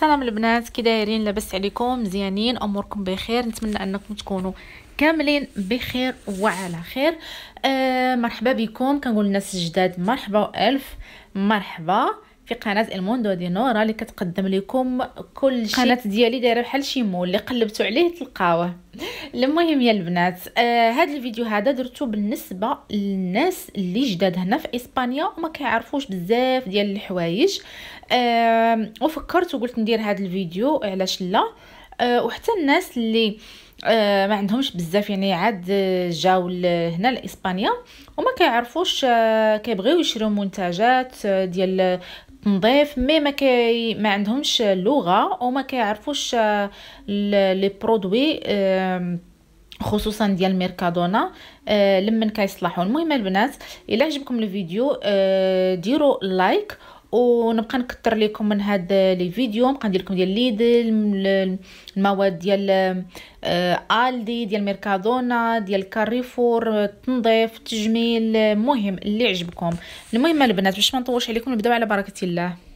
سلام البنات كي دايرين لاباس عليكم مزيانين أموركم بخير نتمنى أنكم تكونوا كاملين بخير وعلى خير. آه مرحبا بكم كنقول الناس الجداد مرحبا وألف مرحبا. في قناة الموندو دي نورا اللي كتقدم لكم كل شيء. القناه ديالي دايرة بحال شي مول اللي قلبتوا عليه تلقاوه. المهم يا البنات آه الفيديو هذا درتو بالنسبة للناس اللي جداد هنا في إسبانيا وما كيعرفوش بزاف ديال الحوايج. آه وفكرت وقلت ندير هذا الفيديو علاش لا. آه وحتى الناس اللي آه ما عندهمش بزاف يعني عاد جاو هنا لإسبانيا وما كيعرفوش آه كيبغيو يشريو منتجات آه ديال تنظيف mais ما كي ما عندهمش لغة وما كيعرفوش آه، les produits خصوصا ديال ميركادونا آه لمن كيصلحوا المهم البنات إلا عجبكم الفيديو آه ديروا like ونبقى نكثر لكم من هاد les vidéos. نبقى ندير لكم ديال ليدل المواد ديال آه، آلدي ديال ميركادونا ديال كاريفور تنظيف تجميل مهم اللي عجبكم المهم البنات باش ما نطولش عليكم نبداو على بركة الله.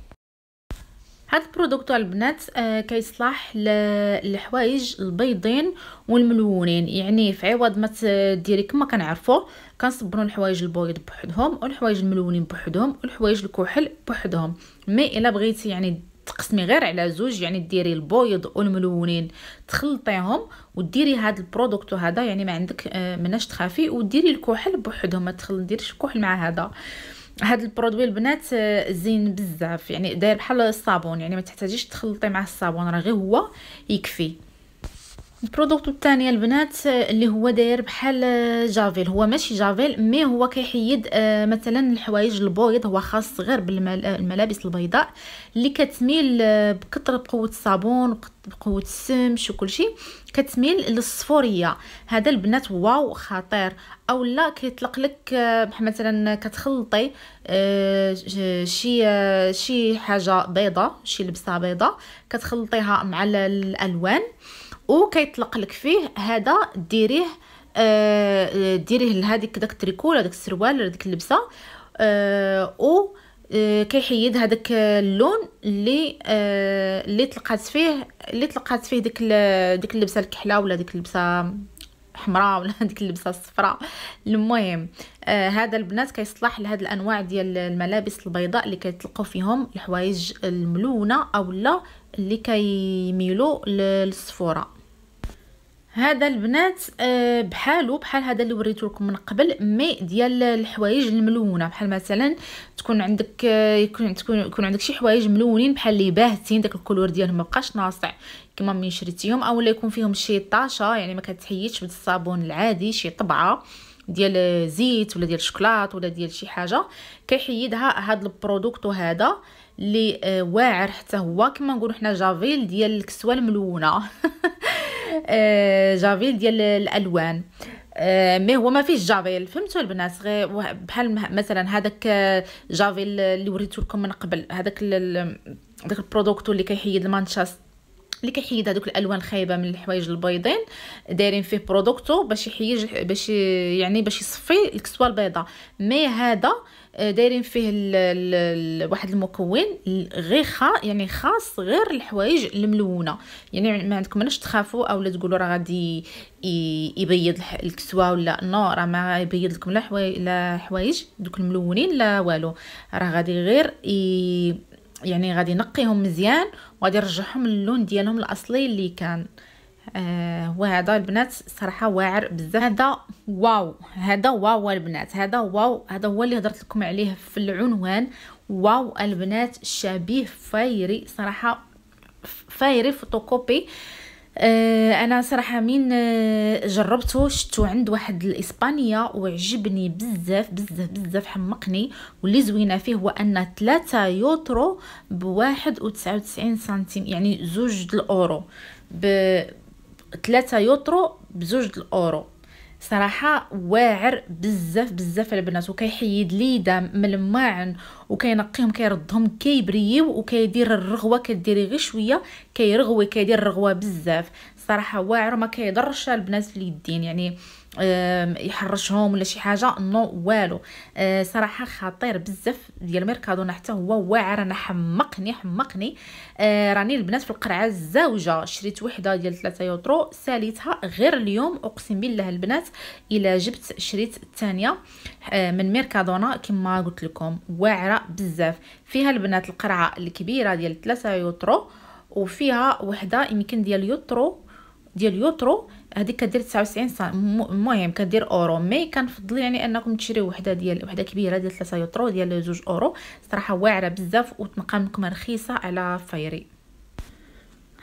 هاد ال product البنات آه كيصلح للحوايج البيضين والملونين. يعني في عوض ما ديري كما كنعرفوا كنصبروا الحوايج البيض بوحدهم والحوايج الملونين بوحدهم والحوايج الكحل بوحدهم. mais إلا بغيتي يعني تقسمي غير على زوج يعني ديري البيض والملونين تخلطيهم وديري هذا ال product هذا. يعني ما عندك آه مناش تخافي وديري الكحل بوحدهم. ما تديريش الكحل مع هذا. هاد ال produit البنات آه، زين بزاف. يعني داير بحال الصابون يعني ما تحتاجيش تخلطي مع الصابون راه غير هو يكفي. ال producto الثاني البنات آه، اللي هو داير بحال آه، جافيل. هو ماشي جافيل mais هو كيحيد مثلا الحوايج البيض. هو خاص غير بالملابس البيضاء اللي كتميل بكثرة بقوة الصابون بقوة السمش وكل شيء كتميل للصفورية. هذا البنات واو خطير. أو لا كيطلق لك آه، مثلا كتخلطي آه، شي آه، شي حاجة بيضة شي لبسة بيضة كتخلطيها مع الألوان. وكيطلق لك فيه هذا ديريه ديريه لهذيك داك التريكو ولا داك السروال ولا ديك اللبسة و كيحيد هذاك اللون اللي اللي طلقات فيه اللي طلقات فيه ديك ديك اللبسة الكحلة ولا ديك اللبسة حمراء ولا ديك اللبسة الصفراء. المهم آه هذا البنات كيصلح لهاد الأنواع ديال الملابس البيضاء اللي كيطلقوا فيهم الحوايج الملونة أو لا اللي كيميلوا للصفورة. هذا البنات آه، بحالو بحال هذا اللي وريته لكم من قبل mais ديال الحوايج الملونة. بحال مثلا تكون عندك آه، يكون تكون يكون عندك شي حوايج ملونين بحال اللي باهتين داك ال couleur ديالهم مابقاش ناصع. كما ملي شريتيهم اولا يكون فيهم شي طاشة يعني ما كتحيدش بالصابون العادي شي طبعة ديال زيت ولا ديال الشوكولات ولا ديال شي حاجة. كيحيدها هاد ال producto هذا اللي آه، واعر حتى هو. كما نقولوا حنا جافيل ديال الكسوة الملونة. آه، جافيل ديال الألوان. آه، mais هو ما فيش جافيل فهمتوا البنات؟ غير بحال مثلا هذاك جافيل اللي وريته لكم من قبل هذاك داك ال producto اللي كيحيد ال manchas اللي كيحيد هذوك الألوان الخايبه من الحوايج البيضين دايرين فيه producto باش يحيد باش يعني باش يصفي الكسوة البيضاء. مي هذا آه، دايرين فيه ال ال واحد المكون غير خا يعني خاص غير الحوايج الملونة. يعني ما عندكم مناش تخافوا أو لا تقولوا راه غادي يبيض الكسوة ولا نو راه ما يبيض لكم لا حوايج لا حوايج دوك الملونين لا والو. راه غادي غير يعني غادي ينقيهم مزيان وغادي يرجعهم للون ديالهم الأصلي اللي كان. آه وهذا البنات صراحة واعر بزاف. هذا واو. هذا واو البنات. هذا واو. هذا هو اللي هضرت لكم عليه في العنوان. واو البنات شبيه Fairy. صراحة Fairy photocopie آه أنا صراحة من آه جربته شتو عند واحد الإسبانية وعجبني بزاف بزاف بزاف حمقني. واللي زوينة فيه هو أن 3 litro بواحد وتسعة وتسعين سنتيم يعني زوج الاورو ب 3 litro بزوج الاورو صراحة واعر بزاف بزاف البنات وكيحيد ليدام لماعن وكينقيهم كيردهم كيبريو وكيدير الرغوة كديري غير شوية كيرغوي كيدير الرغوة بزاف. صراحة واعر ما كيضرش البنات اليدين يعني يحرشهم ولا شي حاجة no والو. أه صراحة خطير بزاف ديال Mercadona حتى هو واعر أنا حمقني حمقني. أه راني البنات في القرعة الزوجه شريت وحدة ديال 3 litro ساليتها غير اليوم أقسم بالله البنات إلا جبت شريت الثانية. أه من Mercadona كما قلت لكم واعرة بزاف. فيها البنات القرعة الكبيرة ديال 3 litro وفيها وحدة يمكن ديال litro ديال litro. هذيك كدير 99 سنت المهم كدير أورو. mais كنفضل يعني أنكم تشريو وحدة ديال وحدة كبيرة ديال 3 litro ديال جوج أورو. صراحة واعرة بزاف وتنقى منكم رخيصة على Fairy.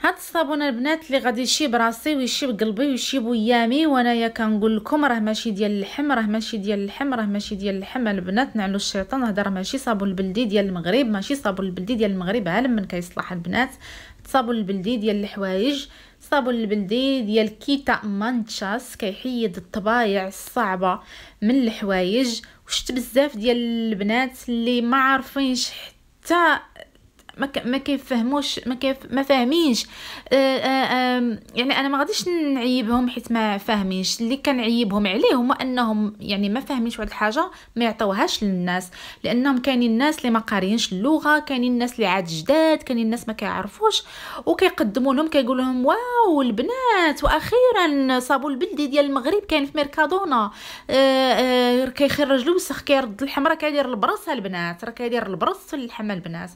هاد الصابونه البنات اللي غادي يشيب راسي ويشيب قلبي ويشيب ويامي وأنايا كنقول لكم راه ماشي ديال اللحم راه ماشي ديال اللحم راه ماشي ديال اللحم. البنات نعلو الشيطان راه ماشي صابون البلدي ديال المغرب ماشي صابون البلدي ديال المغرب. عالم من كيصلح البنات. صابون البلدي ديال الحوايج. الصابون البلدي ديال quita manchas كيحيد الطبايع الصعبة من الحوايج. وشت بزاف ديال البنات اللي ما عارفينش حتى ما كيفهموش ما كيف ما فاهمينش. آه، آه، يعني أنا ما غاديش نعيبهم حيت ما فاهمينش. اللي كنعيبهم عليه هما أنهم يعني ما فاهمينش واحد الحاجة ما يعطوهاش للناس. لأنهم كاينين الناس اللي ما قاريينش اللغة كاينين الناس اللي عاد جداد كاينين الناس ما كيعرفوش وكيقدموا لهم كيقول لهم واو البنات وأخيرا صابون البلدي ديال المغرب كاين في ميركادونا. آه، كيخرج الوسخ كيرد الحمرا كيدير البرص البنات راه كيدير البرص اللحم البنات.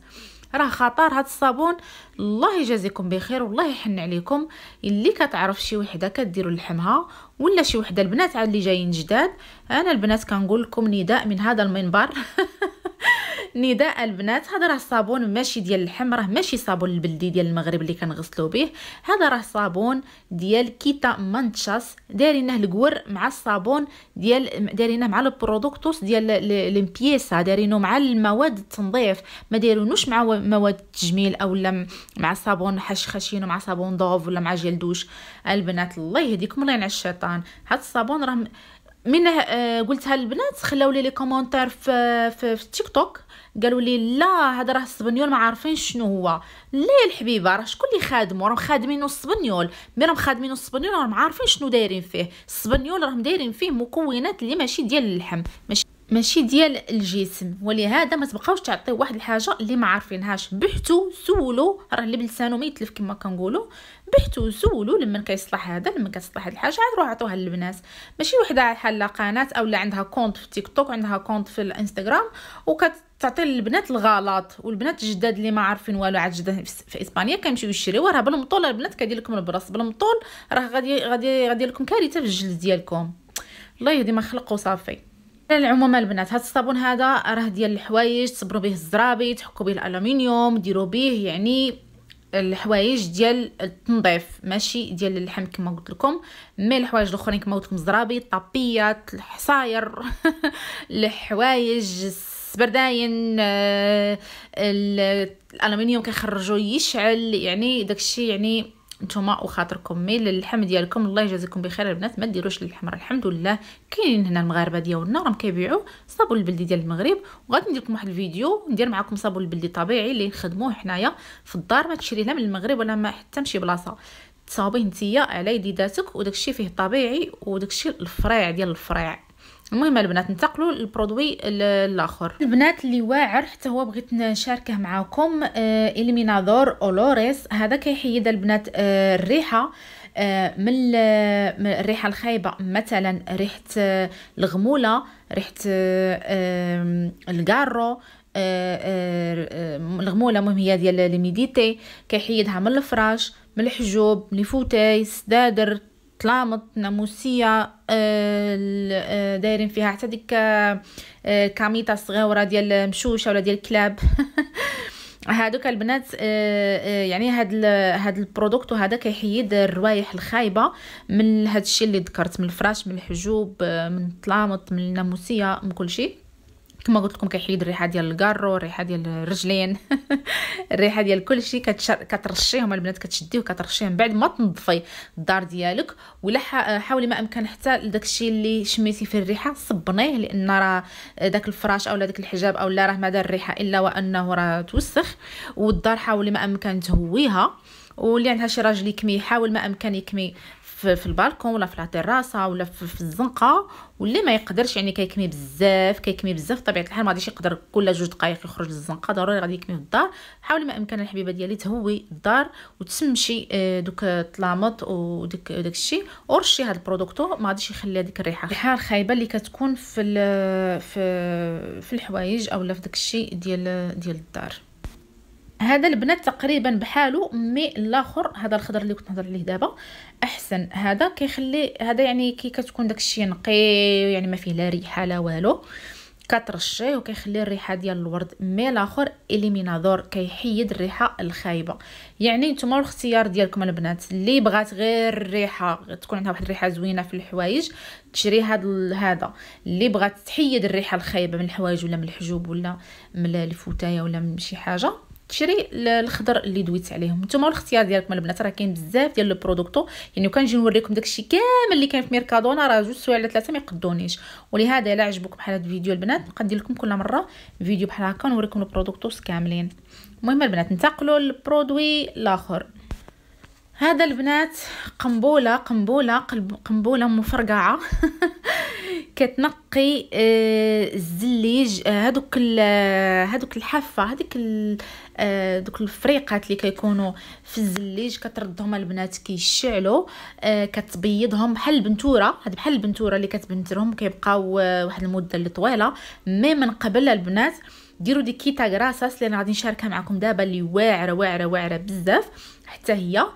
راه خطر. هاد الصابون الله يجازيكم بخير والله يحن عليكم. اللي كتعرف شي وحدة كديروا لحمها ولا شي وحدة البنات عاد اللي جايين جداد. أنا البنات كنقول لكم نداء من هذا المنبر. نداء البنات هذا راه صابون ماشي ديال اللحم راه ماشي صابون البلدي ديال المغرب اللي كنغسلوا به. هذا راه صابون ديال quita manchas دايرينه القور مع الصابون ديال دايرينه مع ال productos ديال limpieza دايرينه مع المواد التنظيف. ما دايرونوش مع مواد التجميل اولا مع صابون حش خشين ومع صابون Dove ولا مع gel douche. البنات الله يهديكم الله ينعل الشيطان. هذا الصابون راه من آه قلتها للبنات خلاو لي لي commentaire في في, في تيك توك. قالوا لي لا هذا راه السبنيول ما عارفين شنو هو. لا الحبيبة؟ راه شكون اللي خادمو راهم خادمينو السبنيول mais راهم خادمينو السبنيول راهم عارفين شنو دايرين فيه. السبنيول راهم دايرين فيه مكونات اللي ماشي ديال اللحم. ماشي ماشي ديال الجسم ولهذا ما تبقاوش تعطيو واحد الحاجة اللي ما عارفينهاش. بحثوا سولوا راه اللي بلسانو ما يتلف كما كنقولوا بحثوا سولوا لما كيصلح هذا لما كتصلح هاد الحاجة عاد روحوا عطوها للبنات. ماشي وحدة حالة قناة اولا عندها compte في تيك توك عندها compte في الإنستغرام وكتعطي للبنات الغلط. والبنات الجداد اللي ما عارفين والو عاد جداد في إسبانيا كيمشيو يشريو. راه بالمطول البنات كيدير لكم البراس بالمطول راه غادي غادي غادي لكم كارثة في الجلد ديالكم. الله يهدي ما خلق وصافي على العموم البنات هذا الصابون هذا راه ديال الحوايج تصبنوا به الزرابي تحكوا به الألومنيوم ديروا به يعني الحوايج ديال التنظيف. ماشي ديال اللحم كما قلت لكم mais الحوايج الأخرين كما قلت لكم الزرابي الطابيات الحصاير الحوايج السبرداين آه، الألومنيوم كيخرجوا يشعل يعني داكشي يعني نتوما وخاطركم mais اللحم ديالكم. الله يجازيكم بخير. البنات ما ديروش للحم. الحمد لله. كاينين هنا المغاربة ديالنا راهم كيبيعوا صابون البلدي ديال المغرب. وغادي ندير لكم واحد الفيديو ندير معكم صابون البلدي طبيعي اللي نخدموه حنايا في الدار. ما تشري لا من المغرب ولا ما حتى من شي بلاصة. تصاوبيه نتيا على يديداتك وداكشي فيه طبيعي وداكشي الفريع ديال الفريع. المهم البنات ننتقلوا لل produit الآخر. البنات اللي واعر حتى هو بغيت نشاركه معكم آه eliminador olores. هذا كيحيد البنات آه الريحة آه من الريحة الخايبة. مثلا ريحة آه الغمولة ريحة آه الكارو آه، آه، الغمولة المهم هي ديال l'humidité كيحيدها من الفراش من الحجوب من ال fauteuil سدادر طلامط ناموسية آه، آه، دايرين فيها حتى ديك آه، camita صغيرة ديال مشوشة ولا ديال كلاب. هادوك البنات يعني هاد هاد ال producto هذا كيحيد الروايح الخايبة من هاد الشيء اللي ذكرت من الفراش من الحجوب من الطلامط من الناموسية من كل شيء كما قلت لكم كيحيد الريحة ديال الكارو الريحه ديال الرجلين الريحه ديال كلشي كترشيهم البنات كتشديه وكترشيهم. بعد ما تنظفي الدار ديالك ولا حاولي ما أمكن حتى داكشي اللي شميتي في الريحة صبنيه لأن راه داك الفراش اولا داك الحجاب اولا راه ما دار الريحه إلا وأنه راه توسخ. والدار حاولي ما أمكن تهويها واللي عندها شي راجل يكمي يحاول ما أمكن يكمي في, في البالكون ولا في التيراسه ولا في, في الزنقة واللي ما يقدرش يعني كيكمي بزاف كيكمي بزاف طبيعه الحال ما غاديش يقدر كل جوج دقائق يخرج للزنقة ضروري غادي يكمي في الدار. حاولي ما إمكن الحبيبة ديالي تهوي الدار وتسمشي آه، دوك الطلامط وديك داك الشيء ورشي هذا ال producto ما غاديش يخلي هذيك الريحة. الريحة الخايبة اللي كتكون في في في الحوايج اولا في داك الشيء ديال ديال الدار. هذا البنات تقريبا بحالو mais الآخر هذا الخضر اللي كنت نهضر عليه دابا. أحسن هذا كيخلي هذا يعني كي كتكون داكشي نقي يعني ما فيه لا ريحة لا والو. كترشيه وكيخلي الريحة ديال الورد mais الآخر eliminador كيحيد الريحة الخايبة. يعني نتوما الاختيار ديالكم البنات اللي بغات غير الريحة تكون عندها واحد الريحة زوينة في الحوايج تشري هذا هذا. اللي بغات تحيد الريحة الخايبة من الحوايج ولا من الحجوب ولا من الفوتاية ولا من شي حاجة. تشري الخضر اللي دويت عليهم. نتوما الاختيار ديالكم البنات راه كاين بزاف ديال ال producto يعني وكنجي نوريكم داكشي كامل اللي كاين في ميركادونا راه جوج سوايع ولا ثلاثة ما يقدونيش. ولهذا إلا عجبكم بحال هذا الفيديو البنات نقدر لكم كل مرة فيديو بحال هكا نوريكم البرودكتوس كاملين. المهم البنات ننتقلوا للبرودوي الآخر. هذا البنات قنبوله قنبوله قنبوله مفرقعة. كتنقي آه، الزليج آه، هذوك هذوك الحافة هذيك آه، دوك الفريقات اللي كيكونوا في الزليج كتردهم البنات كيشعلوا كتبيضهم بحال البنتورة. هاد بحال البنتورة اللي كتبنترهم كيبقاو واحد المدة اللي طويلة. mais من قبل البنات ديروا دي quitagrasas اللي أنا غادي نشاركها معكم دابا اللي واعرة واعرة واعرة بزاف. حتى هي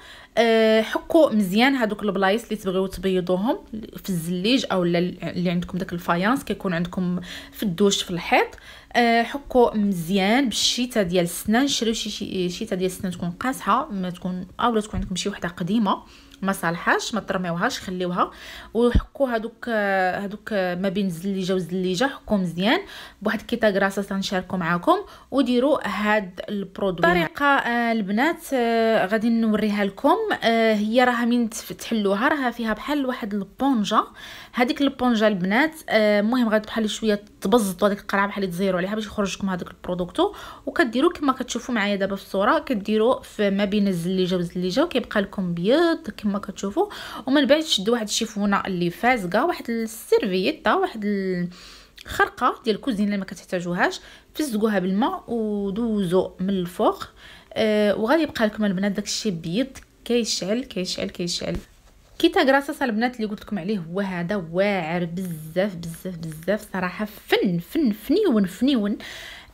حكوا مزيان هذوك البلايص اللي تبغيو تبيضوهم في الزليج أو اللي عندكم داك ال faïence كيكون عندكم في الدوش في الحيط. أه حكوا مزيان بالشيته ديال السنان شريو شي شيته ديال السنان تكون قاصحه ما تكون اولا تكون عندكم شي وحدة قديمة. ما صالحاش ما ترميوهاش خليوها. وحكوا هذوك هذوك ما بين الزليجه والزليجه حكوا مزيان. بواحد quitagrasas غنشاركو معاكم. وديروا هاد ال produit. طريقة آه البنات آه غادي نوريها لكم. آه هي راها من تحلوها. راها فيها بحال واحد البونجا. هذيك البونجا البنات المهم غادي بحال شوية تبزطوا هذيك القرعة بحال تزيروا عليها باش يخرج لكم هذاك ال producto وكديروا كما كتشوفوا معايا دابا في الصورة. كديروا ما بين الزليجه والزليجه وكيبقى لكم بيض كما كتشوفوا ومن بعد تشدوا واحد الشيفونة اللي فازقة واحد السيرفييتا واحد الخرقة ديال الكوزينه اللي ما كتحتاجوهاش فزقوها بالماء ودوزوا من الفوق آه وغادي يبقى لكم البنات داكشي بيض كيشعل كيشعل كيشعل. quitagrasas البنات اللي قلت لكم عليه هو هذا واعر بزاف بزاف بزاف صراحة فن فن فنيون فنيون.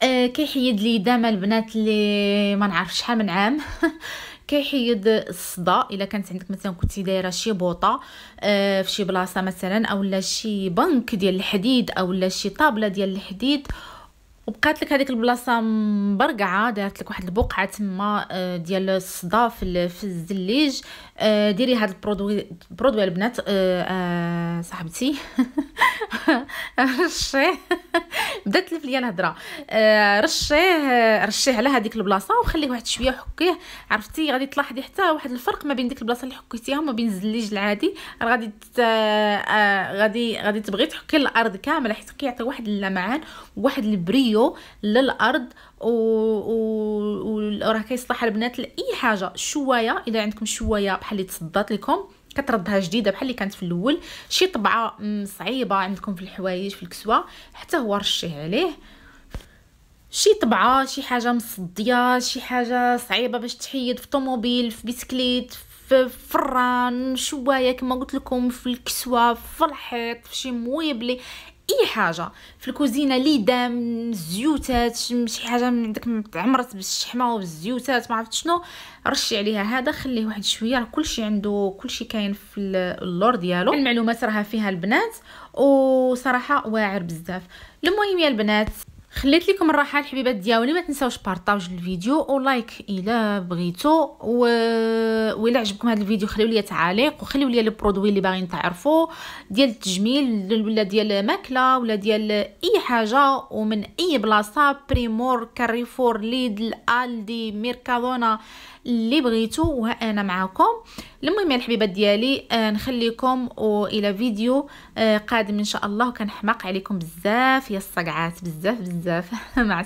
آه كيحيد ليدام البنات اللي ما نعرف شحال من عام. كيحيد الصدى إلا كانت عندك مثلا كنتي دايرة شي بوطة آه في شي بلاصة مثلا اولا شي بنك ديال الحديد اولا شي طابلة ديال الحديد وبقات لك هذيك البلاصة مبرقعة دارت لك واحد البقعة تما آه، ديال الصدى في الزليج. آه، ديري هذا ال produit produit البنات آه، صاحبتي. رشيه بدات تلف ليا الهضرة. رشيه رشيه على هذيك البلاصة وخليه واحد شوية حكيه عرفتي غادي تلاحظي حتى واحد الفرق ما بين ديك البلاصة اللي حكيتيها وما بين الزليج العادي. غادي غادي غادي تبغي تحكي الأرض كاملة حيت كيعطي واحد اللمعان وواحد البريو للأرض و... و... وراه كيصلح البنات لأي حاجة. شوايه إذا عندكم شوايه بحال اللي تصدات لكم كتردها جديدة بحال اللي كانت في الأول. شي طبعة صعيبة عندكم في الحوايج في الكسوة حتى هو رشيه عليه. شي طبعة شي حاجة مصدية شي حاجة صعيبة باش تحيد في طوموبيل في بيسكليت في فران شواية كما قلت لكم في الكسوة في الحيط في شي mueble. أي حاجة. في الكوزينة ليدام زيوتات شي حاجة من عندك عمرت بالشحمة وبالزيوتات ما عرفت شنو. رشي عليها هذا خليه واحد شوية راه كلشي عنده كلشي كاين في اللور ديالو. المعلومات راها فيها البنات وصراحه واعر بزاف. المهم يا البنات خليت لكم الراحة الحبيبات ديالي ما تنساوش partage الفيديو و like إلا بغيتو و... ولا عجبكم هذا الفيديو خليو لي تعاليق وخليو لي ال produit اللي باغيين تعرفوا ديال التجميل ولا ديال ماكلة ولا ديال أي حاجة ومن أي بلاصة Primor Carrefour Lidl Aldi Mercadona اللي بغيتو وأنا معاكم. المهم يا الحبيبات ديالي آه نخليكم والى فيديو آه قادم إن شاء الله وكنحماق عليكم بزاف يا الصقعات بزاف بزاف. مع